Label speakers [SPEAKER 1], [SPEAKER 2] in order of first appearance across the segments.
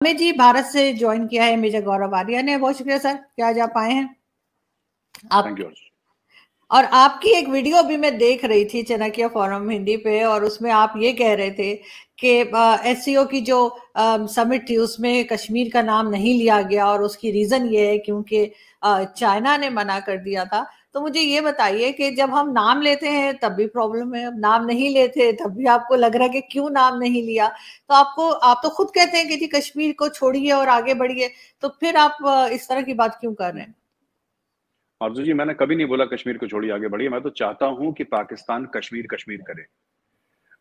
[SPEAKER 1] हमें जी भारत से ज्वाइन किया है मेजर गौरव आर्या ने। बहुत शुक्रिया सर क्या आज आप आए हैं? आप और आपकी एक वीडियो भी मैं देख रही थी चनाकिया फोरम हिंदी पे और उसमें आप ये कह रहे थे कि एस की जो समिट थी उसमें कश्मीर का नाम नहीं लिया गया और उसकी रीजन ये है क्योंकि चाइना ने मना कर दिया था। तो मुझे ये बताइए कि जब हम नाम लेते हैं तब भी प्रॉब्लम है नाम नहीं लेते तब भी आपको लग रहा है कि क्यों नाम नहीं लिया? तो आपको आप तो खुद कहते हैं कि जी कश्मीर को छोड़िए और आगे बढ़िए तो फिर आप इस तरह की बात क्यों कर रहे हैं?
[SPEAKER 2] आरज़ू जी मैंने कभी नहीं बोला कश्मीर को छोड़िए आगे बढ़िए। मैं तो चाहता हूँ कि पाकिस्तान कश्मीर कश्मीर करे।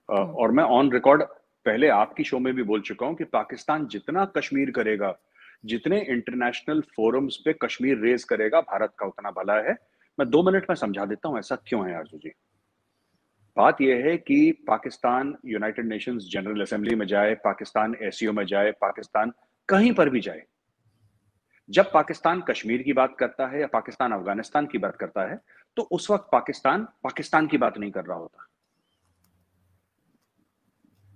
[SPEAKER 2] हम्म। और मैं ऑन रिकॉर्ड पहले आपकी शो में भी बोल चुका हूँ कि पाकिस्तान जितना कश्मीर करेगा जितने इंटरनेशनल फोरम्स पे कश्मीर रेज करेगा भारत का उतना भला है। मैं दो मिनट में समझा देता हूँ, ऐसा क्यों है आरज़ू जी? बात यह है कि Pakistan United Nations General Assembly में जाए, पाकिस्तान एसईओ में जाए, पाकिस्तान कहीं पर भी जाए, जब पाकिस्तान कश्मीर की बात करता है या पाकिस्तान अफ़गानिस्तान की बात करता है तो उस वक्त पाकिस्तान पाकिस्तान की बात नहीं कर रहा होता।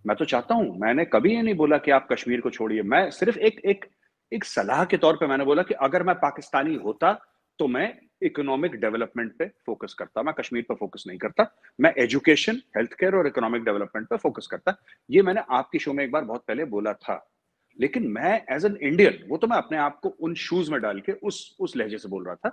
[SPEAKER 2] मैं तो चाहता हूँ, मैंने कभी ये नहीं बोला कि आप कश्मीर को छोड़िए। मैं सिर्फ़ एक एक एक सलाह के तौर पे मैंने बोला कि अगर मैं पाकिस्तानी होता तो मैं इकोनॉमिक डेवलपमेंट पे फोकस करता। मैं कश्मीर पर फोकस नहीं करता। मैं एजुकेशन हेल्थ केयर और इकोनॉमिक डेवलपमेंट पे फोकस करता। ये मैंने आपकी शो में एक बार बहुत पहले बोला था। लेकिन मैं एज एन इंडियन वो तो मैं अपने आप को उन शूज़ में डाल के उस उस लहजे से बोल रहा था,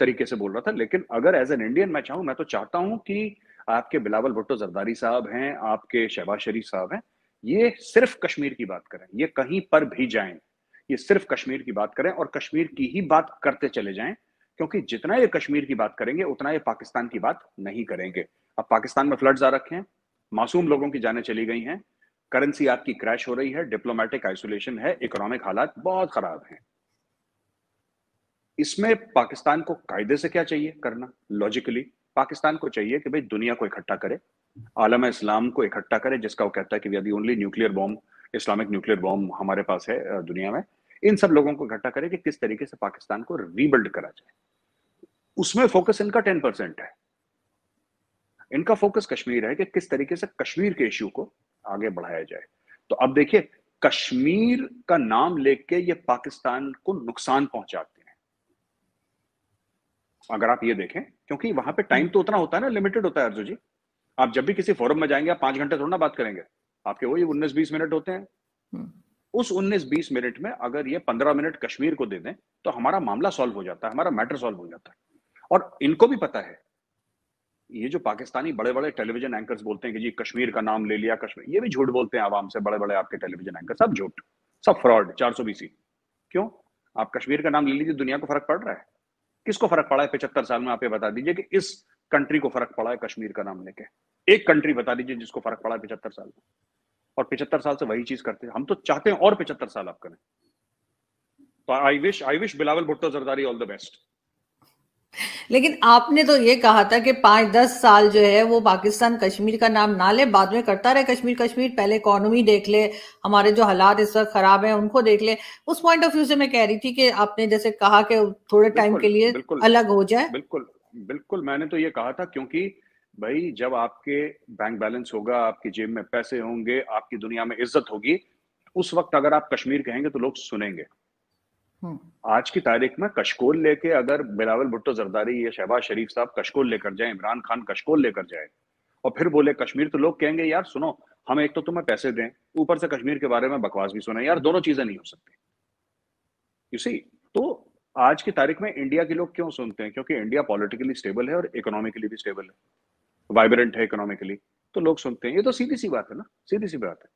[SPEAKER 2] तरीके से बोल रहा था। लेकिन अगर एज एन इंडियन मैं चाहूँ, मैं तो चाहता हूँ कि आपके बिलावल भुट्टो जरदारी साहब हैं, आपके शहबाज शरीफ साहब हैं, ये सिर्फ़ कश्मीर की बात करें। ये कहीं पर भी जाएँ, ये सिर्फ़ कश्मीर की बात करें और कश्मीर की ही बात करते चले जाएँ। क्योंकि जितना ये कश्मीर की बात करेंगे, उतना ये पाकिस्तान की बात नहीं करेंगे। अब पाकिस्तान में फ्लड्स आ रखे हैं, मासूम लोगों की जानें चली गई हैं करेंसी आपकी क्रैश हो रही है डिप्लोमेटिक आइसोलेशन है इकोनॉमिक हालात बहुत खराब हैं। इसमें पाकिस्तान को कायदे से क्या चाहिए करना? लॉजिकली पाकिस्तान को चाहिए कि भाई दुनिया को इकट्ठा करे, आलम इस्लाम को इकट्ठा करे, जिसका वो कहता है कि we only nuclear bomb Islamic nuclear bomb हमारे पास है दुनिया में। इन सब लोगों को इकट्ठा करे कि किस तरीके से पाकिस्तान को रीबिल्ड करा जाए। उसमें फोकस इनका टेन परसेंट है। इनका फोकस कश्मीर है कि किस तरीके से कश्मीर के इश्यू को आगे बढ़ाया जाए। तो अब देखिए, कश्मीर का नाम लेके ये पाकिस्तान को नुकसान पहुंचाते हैं। अगर आप ये देखें, क्योंकि वहाँ पे टाइम तो उतना होता है ना लिमिटेड होता है अर्जु जी। आप जब भी किसी फोरम में जाएँगे, आप पाँच घंटे थोड़ा ना बात करेंगे। आपके वही उन्नीस बीस मिनट होते हैं। हम्म। उस 19-20 मिनट में अगर ये 15 मिनट कश्मीर को दे दें तो हमारा मामला सॉल्व हो जाता है, हमारा मैटर सॉल्व हो जाता है। और इनको भी पता है, ये जो पाकिस्तानी बड़े बड़े टेलीविज़न एंकर्स बोलते हैं कि जी कश्मीर का नाम ले लिया, कश्मीर, ये भी झूठ बोलते हैं आवाम से बड़े बड़े आपके टेलीविज़न एंकर सब झूठ, सब फ्रॉड चार सौ बीसी। क्यों? आप कश्मीर का नाम ले लीजिए, दुनिया को फ़र्क पड़ रहा है। किसको फ़र्क पड़ा है? पिछहत्तर साल में आप ये बता दीजिए कि इस कंट्री को फ़र्क पड़ा है कश्मीर का नाम लेके। एक कंट्री बता दीजिए जिसको फ़र्क पड़ा है पचहत्तर साल में। और पिछहत्तर साल से वही चीज़ करते हैं। हम तो चाहते हैं और पिछहत्तर साल आप करें। तो I wish I wish Bilawal Bhutto Zardari all the best
[SPEAKER 1] लेकिन आपने तो ये कहा था कि पाँच दस साल जो है वो पाकिस्तान कश्मीर का नाम ना ले बाद में करता रहे कश्मीर कश्मीर पहले इकोनॉमी देख ले हमारे जो हालात इस वक्त खराब है उनको देख ले। उस पॉइंट ऑफ़ व्यू से मैं कह रही थी कि आपने जैसे कहा कि थोड़े टाइम के लिए अलग हो जाए।
[SPEAKER 2] बिल्कुल बिल्कुल मैंने तो ये कहा था क्योंकि भाई जब आपके बैंक बैलेंस होगा आपकी जेब में पैसे होंगे आपकी दुनिया में इज़्ज़त होगी उस वक्त अगर आप कश्मीर कहेंगे तो लोग सुनेंगे। हम्म। आज की तारीख में कशकोल लेके अगर बिलावल भुट्टो जरदारी या शहबाज शरीफ साहब कशकोल लेकर जाए इमरान खान कशकोल लेकर जाए और फिर बोले कश्मीर तो लोग कहेंगे यार सुनो हम एक तो तुम्हें पैसे दें ऊपर से कश्मीर के बारे में बकवास भी सुने यार दोनों चीज़ें नहीं हो सकती। यू सी तो आज की तारीख में इंडिया के लोग क्यों सुनते हैं? क्योंकि इंडिया पॉलिटिकली स्टेबल है और इकोनॉमिकली भी स्टेबल है। वाइब्रेंट है इकोनॉमिकली तो लोग सुनते हैं। ये तो सीधी सी बात है ना, सीधी सी बात है।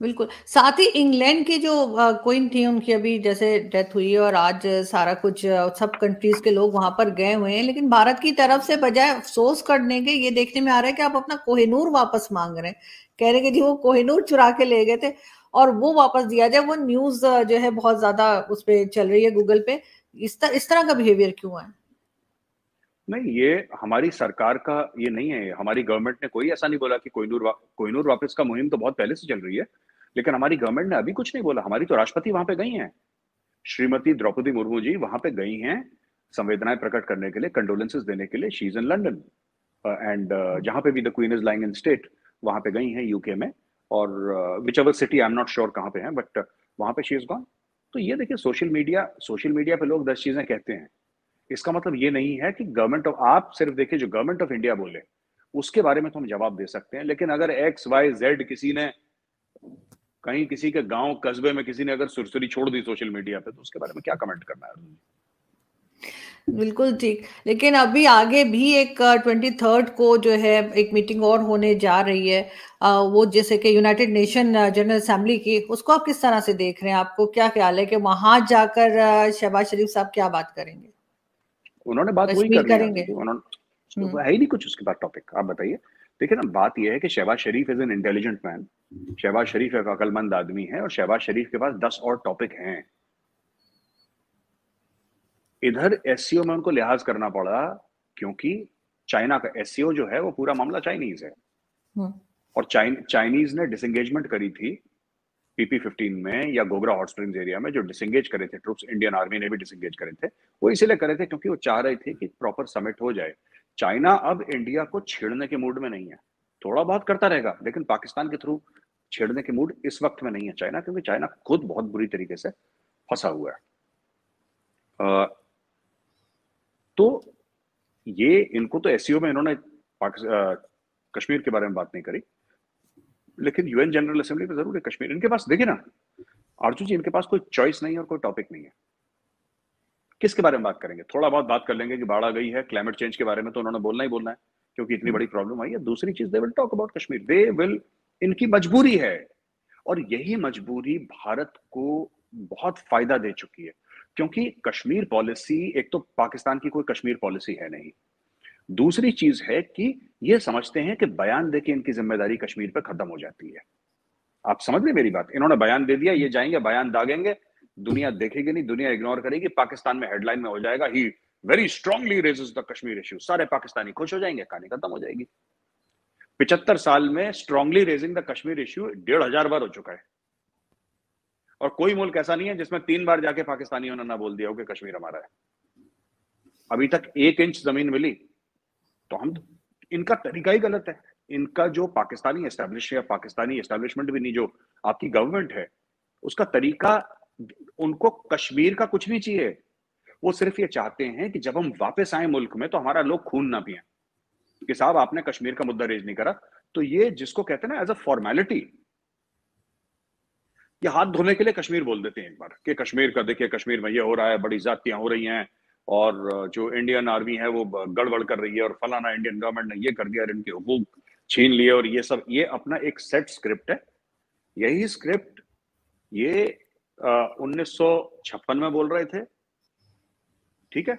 [SPEAKER 1] बिल्कुल। साथ ही इंग्लैंड की जो क्वीन थी, उनकी अभी जैसे डेथ हुई और आज सारा कुछ सब कंट्रीज़ के लोग वहाँ पर गए हुए हैं, लेकिन भारत की तरफ़ से बजाय अफसोस करने के, ये देखने में आ रहा है कि आप अपना कोहिनूर वापस मांग रहे हैं। कह रहे हैं कि जी वो कोहिनूर चुरा के ले गए थे और वो वापस दिया जाए। वो न्यूज़ जो है बहुत ज़्यादा उस पर चल रही है गूगल पे। इस तरह इस तरह का बिहेवियर क्यों है?
[SPEAKER 2] नहीं ये हमारी सरकार का ये नहीं है हमारी गवर्नमेंट ने कोई ऐसा नहीं बोला कि कोहिनूर वा, कोहिनूर वापस का मुहिम तो बहुत पहले से चल रही है लेकिन हमारी गवर्नमेंट ने अभी कुछ नहीं बोला हमारी तो राष्ट्रपति वहाँ पे गई हैं। श्रीमती द्रौपदी मुर्मू जी वहाँ पे गई हैं संवेदनाएँ प्रकट करने के लिए कंडोलेंसेज देने के लिए she is in London and जहाँ पे भी the queen is lying in state वहाँ पे गई हैं यूके में और whichever city I am not sure कहाँ पे है बट वहाँ पे शी इज़ गॉन तो ये देखिए सोशल मीडिया सोशल मीडिया पे लोग दस चीज़ें कहते हैं। इसका मतलब ये नहीं है कि गवर्नमेंट ऑफ़ आप सिर्फ़ देखिए जो गवर्नमेंट ऑफ़ इंडिया बोले, उसके बारे में तो हम जवाब दे सकते हैं, लेकिन अगर एक्स वाई जेड किसी ने कहीं किसी के गाँव कस्बे में किसी ने अगर सुरसुरी छोड़ दी सोशल मीडिया पे तो उसके बारे में क्या कमेंट करना है?
[SPEAKER 1] बिल्कुल ठीक। लेकिन अभी आगे भी एक ट्वेंटी थर्ड को जो है, एक मीटिंग और होने जा रही है। वो जैसे कि यूनाइटेड नेशन जनरल असेंबली की, उसको आप किस तरह से देख रहे हैं? आपको क्या ख्याल है कि वहाँ जाकर शहबाज शरीफ साहब क्या बात करेंगे?
[SPEAKER 2] उन्होंने बात वही कर करेंगे। उन्होंने हम्म। है ही नहीं कुछ उसके बाद टॉपिक आप बताइए। देखिए ना बात यह है कि Shahbaz Sharif is an intelligent man Shahbaz Sharif एक अकलमंद आदमी है और शहबाज शरीफ के पास दस और टॉपिक हैं। इधर एस में उनको लिहाज करना पड़ा क्योंकि चाइना का एस जो है वो पूरा मामला चाइनीज़ है। हम्म। और चाइनीज़ ने डिसंगेजमेंट करी थी पीपी फिफ्टीन में या गोगरा हॉट स्प्रिंग्स एरिया में जो डिसंगेज करे थे ट्रुप्स इंडियन आर्मी ने भी डिसंगेज करे थे, वो इसीलिए करे थे क्योंकि वो चाह रहे थे कि प्रॉपर समिट हो जाए। चाइना अब इंडिया को छेड़ने के मूड में नहीं है। थोड़ा बहुत करता रहेगा, लेकिन पाकिस्तान के थ्रू छेड़ने के मूड इस वक्त में नहीं है चाइना क्योंकि चाइना खुद बहुत बुरी तरीके से फंसा हुआ है। तो ये, इनको तो एस में इन्होंने कश्मीर के बारे में बात नहीं करी। लेकिन यूएन जनरल असेंबली में ज़रूर है कश्मीर। इनके पास देखिए ना अर्जुन जी इनके पास कोई चॉइस नहीं है और कोई टॉपिक नहीं है। किसके बारे में बात करेंगे? थोड़ा बहुत बात कर लेंगे कि बाढ़ आ गई है क्लाइमेट चेंज के बारे में तो उन्होंने बोलना ही बोलना है क्योंकि इतनी बड़ी प्रॉब्लम आई है। दूसरी चीज़ they will talk about Kashmir. They will इनकी मजबूरी है। और यही मजबूरी भारत को बहुत फ़ायदा दे चुकी है क्योंकि कश्मीर पॉलिसी एक तो पाकिस्तान की कोई कश्मीर पॉलिसी है नहीं। दूसरी चीज़ है कि ये समझते हैं कि बयान दे के इनकी ज़िम्मेदारी कश्मीर पर खत्म हो जाती है। आप समझ रहे मेरी बात? इन्होंने बयान दे दिया, ये जाएँगे, बयान दागेंगे। दुनिया देखेगी नहीं, दुनिया इग्नोर करेगी। पाकिस्तान में हेडलाइन में हो जाएगा ही very strongly raises the Kashmir issue सारे पाकिस्तानी खुश हो जाएँगे, कहानी खत्म हो जाएगी। पिछहत्तर साल में strongly raising the Kashmir issue डेढ़ हज़ार बार हो चुका है। और कोई मुल्क ऐसा नहीं है जिसमें तीन बार जाके पाकिस्तानियों ने ना बोल दिया हो कि कश्मीर हमारा है। अभी तक एक इंच ज़मीन मिली तो हम, इनका तरीका ही गलत है। इनका जो पाकिस्तानी एस्टेब्लिश या पाकिस्तानी एस्टेब्लिशमेंट भी नहीं, जो आपकी गवर्नमेंट है, उसका तरीका, उनको कश्मीर का कुछ नहीं चाहिए। वो सिर्फ़ ये चाहते हैं कि जब हम वापस आए मुल्क में तो हमारा लोग खून ना पिए कि साहब, आपने कश्मीर का मुद्दा रेज नहीं करा। तो ये जिसको कहते हैं ना एज अ फॉर्मेलिटी ये हाथ धोने के लिए कश्मीर बोल देते हैं एक बार, कि कश्मीर का देखिए, कश्मीर में ये हो रहा है, बड़ी जातियाँ हो रही हैं और जो इंडियन आर्मी है, वो गड़बड़ कर रही है और फलाना इंडियन गवर्नमेंट ने ये कर दिया और इनके हुकूक छीन लिए और ये सब, ये अपना एक सेट स्क्रिप्ट है। यही स्क्रिप्ट ये उन्नीस सौ छप्पन में बोल रहे थे। ठीक है?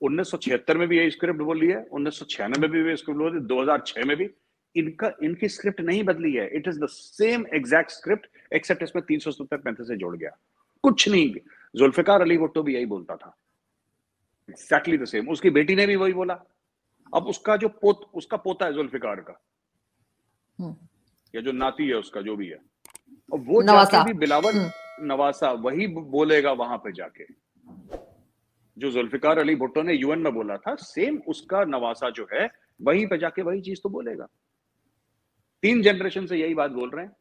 [SPEAKER 2] उन्नीस सौ छिहत्तर में भी यही स्क्रिप्ट बोली है, उन्नीस में भी ये स्क्रिप्ट बोली दो हज़ार में भी। इनका, इनकी स्क्रिप्ट नहीं बदली है। It is the same exact script except इसमें तीन सौ सत्तर पैंतीस से जोड़ गया। कुछ नहीं। जुल्फिकार अली भुट्टो भी यही बोलता था। एक्जैक्टली द सेम उसकी बेटी ने भी वही बोला। अब उसका जो पोत उसका पोता है जुल्फिकार का। हम्म। या जो नाती है उसका जो भी है। और वो जाके भी बिलावल हम्म। नवासा वही बोलेगा वहाँ पे जाके। जो जुल्फिकार अली भुट्टो ने यूएन में बोला था सेम उसका नवासा जो है वहीं पे जाके वही चीज़ तो बोलेगा। तीन जनरेशन से यही बात बोल रहे हैं।